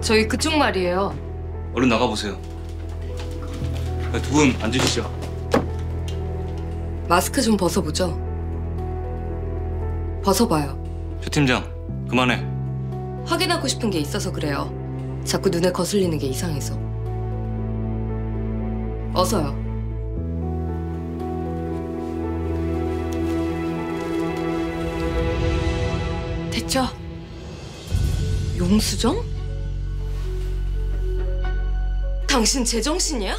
저희 그쪽 말이에요. 얼른 나가보세요. 두 분 앉으시죠. 마스크 좀 벗어보죠. 벗어봐요. 최 팀장, 그만해. 확인하고 싶은 게 있어서 그래요. 자꾸 눈에 거슬리는 게 이상해서. 어서요. 됐죠? 용수정? 당신 제정신이야?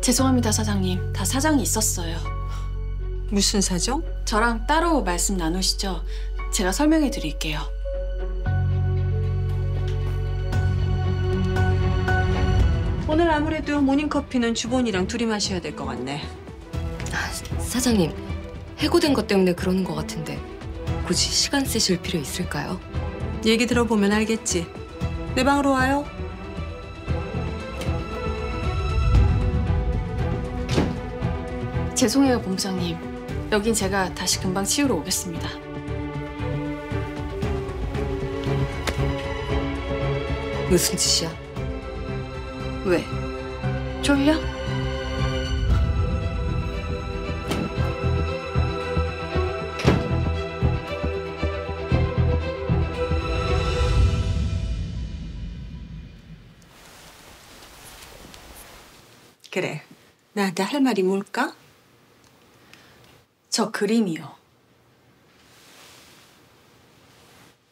죄송합니다, 사장님. 다 사정이 있었어요. 무슨 사정? 저랑 따로 말씀 나누시죠. 제가 설명해 드릴게요. 오늘 아무래도 모닝커피는 주본이랑 둘이 마셔야 될 것 같네. 아, 사장님, 해고된 것 때문에 그러는 것 같은데 굳이 시간 쓰실 필요 있을까요? 얘기 들어보면 알겠지. 내 방으로 와요. 죄송해요, 본부장님. 여긴 제가 다시 금방 치우러 오겠습니다. 무슨 짓이야? 왜? 쫄려? 그래. 나한테 할 말이 뭘까? 저 그림이요.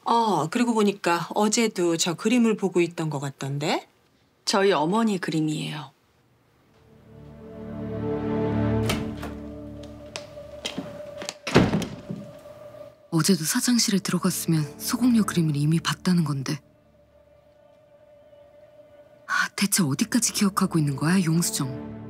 어, 그리고 보니까 어제도 저 그림을 보고 있던 것 같던데? 저희 어머니 그림이에요. 어제도 사장실에 들어갔으면 소공녀 그림을 이미 봤다는 건데. 아, 대체 어디까지 기억하고 있는 거야, 용수정?